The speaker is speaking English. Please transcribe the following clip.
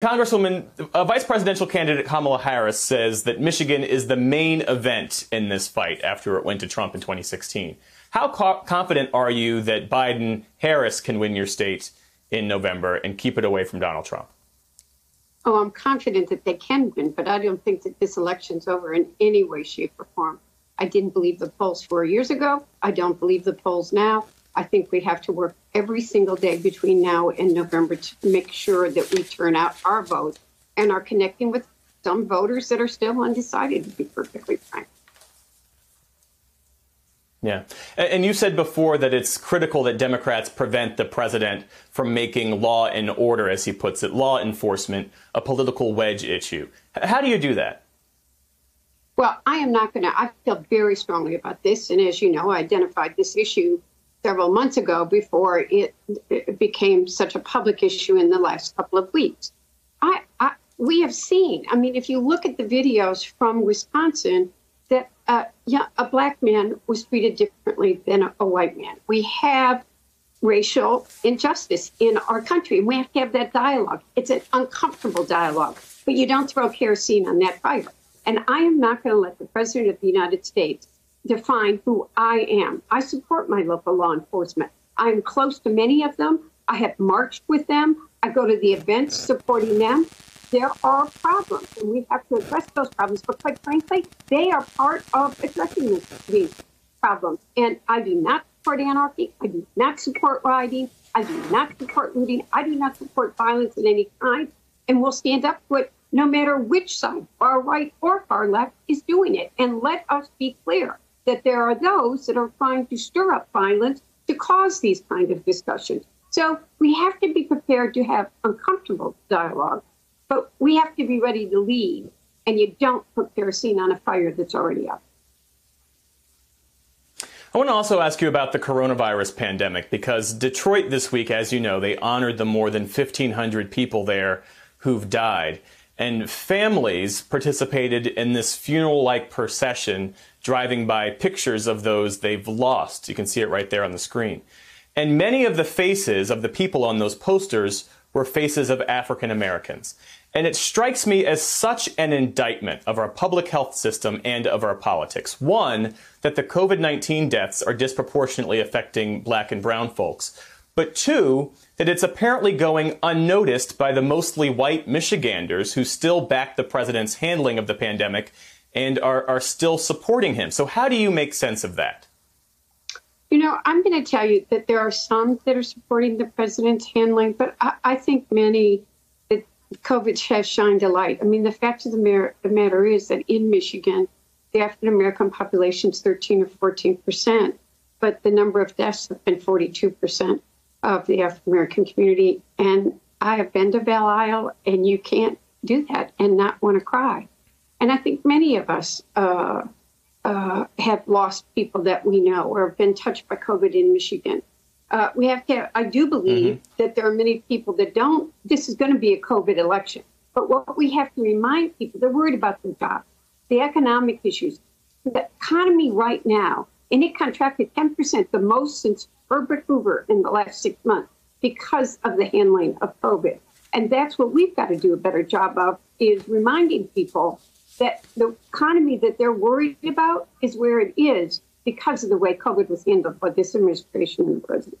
Congresswoman, uh, Vice Presidential candidate Kamala Harris says that Michigan is the main event in this fight after it went to Trump in 2016. How co- confident are you that Biden Harris can win your state in November and keep it away from Donald Trump? Oh, I'm confident that they can win, but I don't think that this election's over in any way, shape, or form. I didn't believe the polls four years ago. I don't believe the polls now. I think we have to work every single day between now and November to make sure that we turn out our vote and are connecting with some voters that are still undecided, to be perfectly frank. Yeah. And you said before that it's critical that Democrats prevent the president from making law and order, as he puts it, law enforcement, a political wedge issue. How do you do that? Well, I am not going to, I feel very strongly about this. And as you know, I identified this issue several months ago before it, it became such a public issue in the last couple of weeks. I, I, we have seen, I mean, if you look at the videos from Wisconsin, that uh, yeah, a black man was treated differently than a, a white man. We have racial injustice in our country. We have to have that dialogue. It's an uncomfortable dialogue, but you don't throw kerosene on that fire. And I am not going to let the President of the United States define who I am. I support my local law enforcement. I'm close to many of them. I have marched with them. I go to the events supporting them. There are problems, and we have to address those problems. But quite frankly, they are part of addressing these problems. And I do not support anarchy. I do not support rioting. I do not support looting. I do not support violence of any kind. And we'll stand up for it no matter which side, far right or far left, is doing it. And let us be clear that there are those that are trying to stir up violence to cause these kind of discussions. So we have to be prepared to have uncomfortable dialogue, but we have to be ready to lead. And you don't put kerosene on a fire that's already up. I want to also ask you about the coronavirus pandemic because Detroit this week, as you know, they honored the more than 1,500 people there who've died. And families participated in this funeral like procession driving by pictures of those they've lost. You can see it right there on the screen. And many of the faces of the people on those posters were faces of African Americans. And it strikes me as such an indictment of our public health system and of our politics. One, that the COVID 19 deaths are disproportionately affecting black and brown folks. But two, that it's apparently going unnoticed by the mostly white Michiganders who still back the president's handling of the pandemic and are, are still supporting him. So, how do you make sense of that? You know, I'm going to tell you that there are some that are supporting the president's handling, but I, I think many that COVID has shined a light. I mean, the fact of the the matter is that in Michigan, the African American population is 13 or 14 percent, but the number of deaths have been 42 percent of the African American community. And I have been to Belle Isle, and you can't do that and not want to cry. And I think many of us uh, uh, have lost people that we know or have been touched by COVID in Michigan. Uh, we have to, I do believe mm-hmm. that there are many people that don't, this is going to be a COVID election. But what we have to remind people, they're worried about their jobs, the economic issues, the economy right now, and it contracted 10%, the most since Herbert Hoover in the last six months because of the handling of COVID. And that's what we've got to do a better job of is reminding people that the economy that they're worried about is where it is because of the way COVID was handled by this administration and the president.